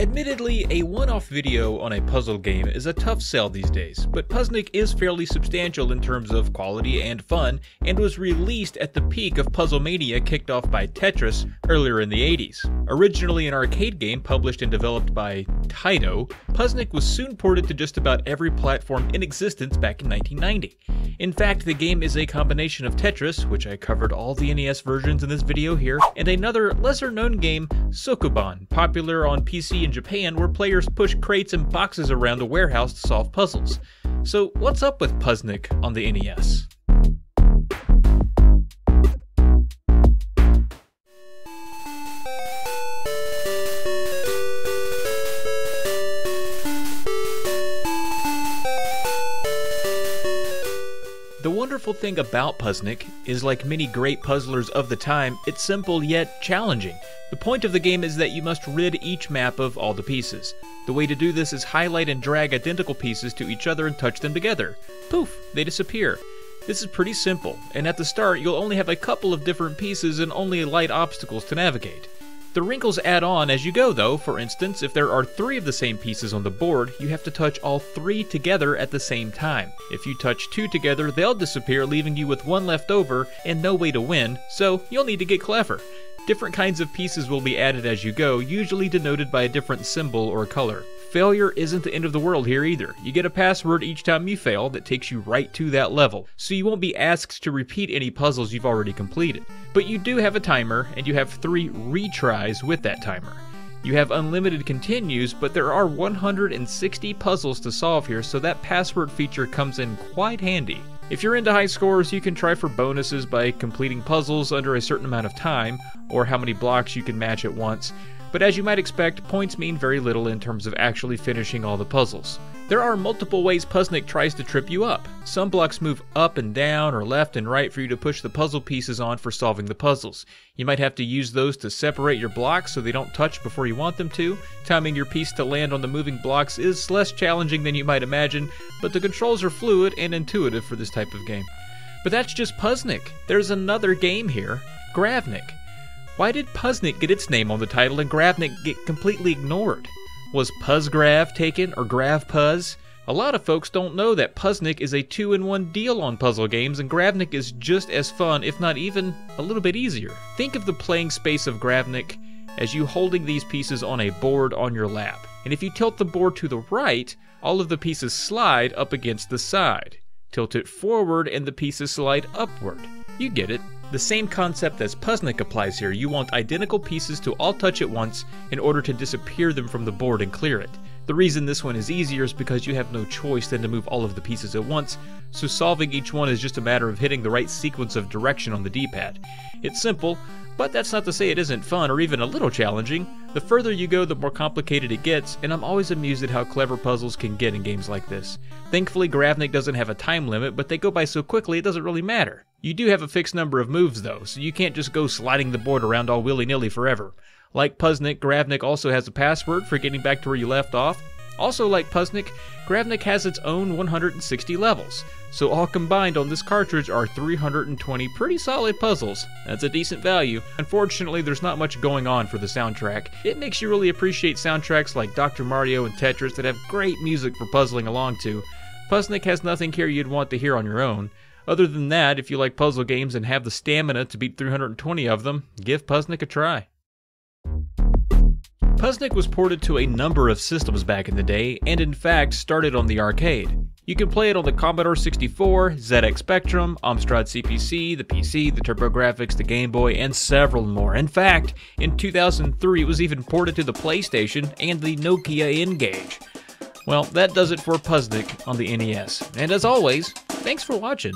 Admittedly, a one-off video on a puzzle game is a tough sell these days, but Puzznic is fairly substantial in terms of quality and fun, and was released at the peak of Puzzlemania kicked off by Tetris earlier in the 80s. Originally an arcade game published and developed by Taito, Puzznic was soon ported to just about every platform in existence back in 1990. In fact, the game is a combination of Tetris, which I covered all the NES versions in this video here, and another lesser known game, Sokoban, popular on PC in Japan where players push crates and boxes around a warehouse to solve puzzles. So what's up with Puzznic on the NES? The wonderful thing about Puzznic is like many great puzzlers of the time, it's simple yet challenging. The point of the game is that you must rid each map of all the pieces. The way to do this is highlight and drag identical pieces to each other and touch them together. Poof, they disappear. This is pretty simple, and at the start you'll only have a couple of different pieces and only light obstacles to navigate. The wrinkles add on as you go though, for instance, if there are three of the same pieces on the board, you have to touch all three together at the same time. If you touch two together, they'll disappear leaving you with one left over and no way to win, so you'll need to get clever. Different kinds of pieces will be added as you go, usually denoted by a different symbol or color. Failure isn't the end of the world here either. You get a password each time you fail that takes you right to that level, so you won't be asked to repeat any puzzles you've already completed. But you do have a timer, and you have three retries with that timer. You have unlimited continues, but there are 160 puzzles to solve here, so that password feature comes in quite handy. If you're into high scores, you can try for bonuses by completing puzzles under a certain amount of time, or how many blocks you can match at once but as you might expect, points mean very little in terms of actually finishing all the puzzles. There are multiple ways Puzznic tries to trip you up. Some blocks move up and down or left and right for you to push the puzzle pieces on for solving the puzzles. You might have to use those to separate your blocks so they don't touch before you want them to. Timing your piece to land on the moving blocks is less challenging than you might imagine, but the controls are fluid and intuitive for this type of game. But that's just Puzznic. There's another game here, Gravnic. Why did Puzznic get its name on the title and Gravnic get completely ignored? Was Puzzgrav taken or GravPuzz? A lot of folks don't know that Puzznic is a two-in-one deal on puzzle games, and Gravnic is just as fun, if not even a little bit easier. Think of the playing space of Gravnic as you holding these pieces on a board on your lap. And if you tilt the board to the right, all of the pieces slide up against the side. Tilt it forward and the pieces slide upward. You get it. The same concept as Puzznic applies here. You want identical pieces to all touch at once in order to disappear them from the board and clear it. The reason this one is easier is because you have no choice than to move all of the pieces at once, so solving each one is just a matter of hitting the right sequence of direction on the D-pad. It's simple, but that's not to say it isn't fun or even a little challenging. The further you go, the more complicated it gets, and I'm always amused at how clever puzzles can get in games like this. Thankfully, Gravnic doesn't have a time limit, but they go by so quickly it doesn't really matter. You do have a fixed number of moves though, so you can't just go sliding the board around all willy-nilly forever. Like Puzznic, Gravnic also has a password for getting back to where you left off. Also like Puzznic, Gravnic has its own 160 levels, so all combined on this cartridge are 320 pretty solid puzzles. That's a decent value. Unfortunately, there's not much going on for the soundtrack. It makes you really appreciate soundtracks like Dr. Mario and Tetris that have great music for puzzling along to. Puzznic has nothing here you'd want to hear on your own. Other than that, if you like puzzle games and have the stamina to beat 320 of them, give Puzznic a try. Puzznic was ported to a number of systems back in the day, and in fact started on the arcade. You can play it on the Commodore 64, ZX Spectrum, Amstrad CPC, the PC, the TurboGrafx, the Game Boy, and several more. In fact, in 2003 it was even ported to the PlayStation and the Nokia N-Gage. Well, that does it for Puzznic on the NES. And as always, thanks for watching.